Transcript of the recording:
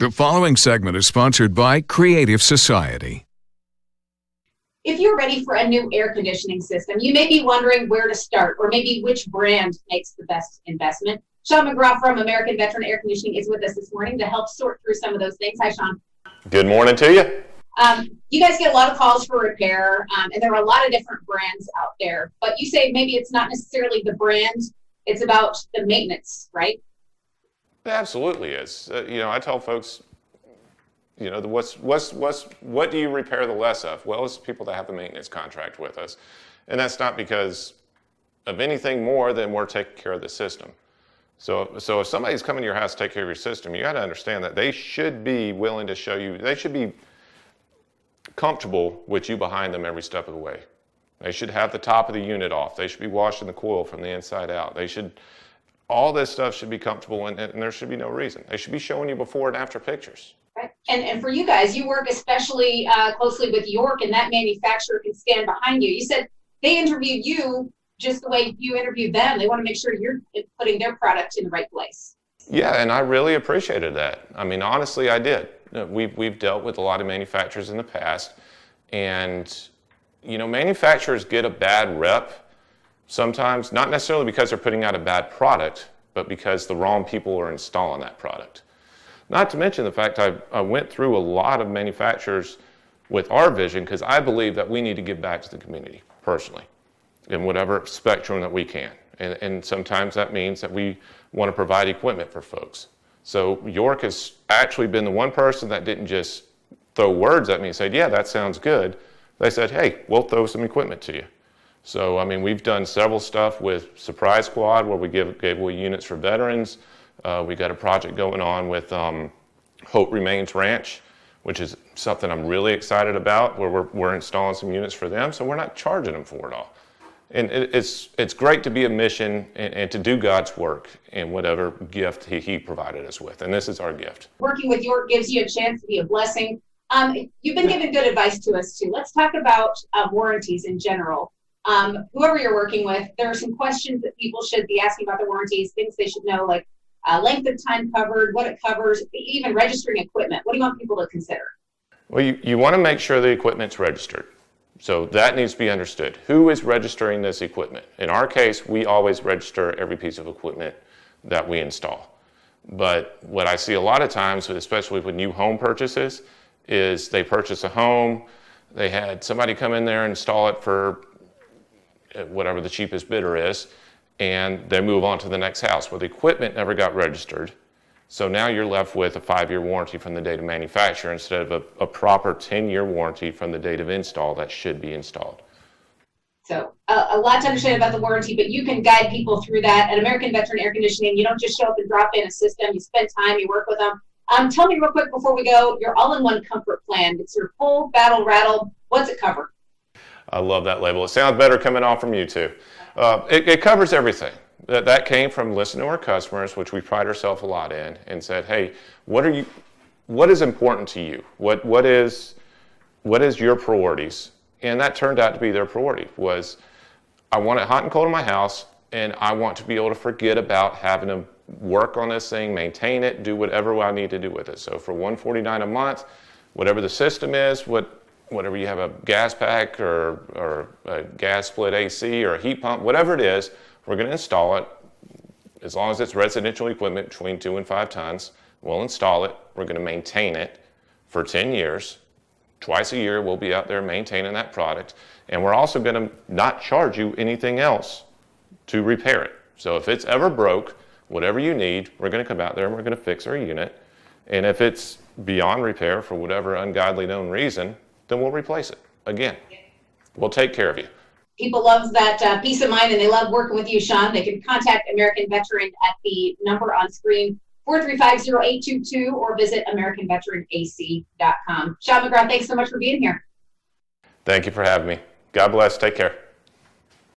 The following segment is sponsored by Creative Society. If you're ready for a new air conditioning system, you may be wondering where to start or maybe which brand makes the best investment. Shawn McGraw from American Veteran Air Conditioning is with us this morning to help sort through some of those things. Hi, Shawn. Good morning to you. Um, you guys get a lot of calls for repair, um, and there are a lot of different brands out there. But you say maybe it's not necessarily the brand; it's about the maintenance, right? It absolutely is. Uh, you know, I tell folks, you know, the, what's what's what's what do you repair the less of? Well, it's people that have a maintenance contract with us, and that's not because of anything more than we're taking care of the system. So, so if somebody's coming to your house to take care of your system, you got to understand that they should be willing to show you. They should be comfortable with you behind them every step of the way. They should have the top of the unit off. They should be washing the coil from the inside out. They should all this stuff should be comfortable and, and, there should be no reason. They should be showing you before and after pictures. Right. And, and for you guys, you work especially uh, closely with York and that manufacturer can stand behind you. You said they interviewed you just the way you interviewed them. They want to make sure you're putting their product in the right place. Yeah, and I really appreciated that. I mean, honestly, I did. We've, we've dealt with a lot of manufacturers in the past, and you know, manufacturers get a bad rep Sometimes, not necessarily because they're putting out a bad product, but because the wrong people are installing that product. Not to mention the fact I, I went through a lot of manufacturers with our vision because I believe that we need to give back to the community personally in whatever spectrum that we can. And, and sometimes that means that we want to provide equipment for folks. So York has actually been the one person that didn't just throw words at me and say, yeah, that sounds good. They said, hey, we'll throw some equipment to you. So, I mean, we've done several stuff with Surprise Squad where we give, gave away units for veterans. Uh, we got a project going on with um, Hope Remains Ranch, which is something I'm really excited about where we're, we're installing some units for them. So we're not charging them for it all. And it, it's, it's great to be a mission and, and, to do God's work in whatever gift he, he provided us with. And this is our gift. Working with York gives you a chance to be a blessing. Um, you've been giving good advice to us too. Let's talk about uh, warranties in general um, whoever you're working with, there are some questions that people should be asking about the warranties, things they should know, like uh, length of time covered, what it covers, even registering equipment. What do you want people to consider? Well, you, you want to make sure the equipment's registered. So that needs to be understood. Who is registering this equipment? In our case, we always register every piece of equipment that we install. But what I see a lot of times, especially with new home purchases, is they purchase a home, they had somebody come in there and install it for whatever the cheapest bidder is, and they move on to the next house. Well, the equipment never got registered. So now you're left with a five-year warranty from the date of manufacture instead of a, a proper 10-year warranty from the date of install that should be installed. So uh, a lot to understand about the warranty, but you can guide people through that. At American Veteran Air Conditioning, you don't just show up and drop in a system. You spend time, you work with them. Um, tell me real quick before we go, your all-in-one comfort plan. It's your full battle rattle. What's it cover? I love that label. It sounds better coming off from you too. Uh, it, it, covers everything. That, that came from listening to our customers, which we pride ourselves a lot in, and said, hey, what are you, what is important to you? What, what is, what is your priorities? And that turned out to be their priority was, I want it hot and cold in my house, and I want to be able to forget about having to work on this thing, maintain it, do whatever I need to do with it. So for 149 a month, whatever the system is, what whatever you have a gas pack or, or a gas split AC or a heat pump, whatever it is, we're going to install it. As long as it's residential equipment between two and five tons, we'll install it. We're going to maintain it for 10 years. Twice a year, we'll be out there maintaining that product. And we're also going to not charge you anything else to repair it. So if it's ever broke, whatever you need, we're going to come out there and we're going to fix our unit. And if it's beyond repair for whatever ungodly known reason, then we'll replace it. Again, we'll take care of you. People love that uh, peace of mind and they love working with you, Shawn. They can contact American Veteran at the number on screen, 435-0822, or visit AmericanVeteranAC.com. Shawn McGrath, thanks so much for being here. Thank you for having me. God bless. Take care.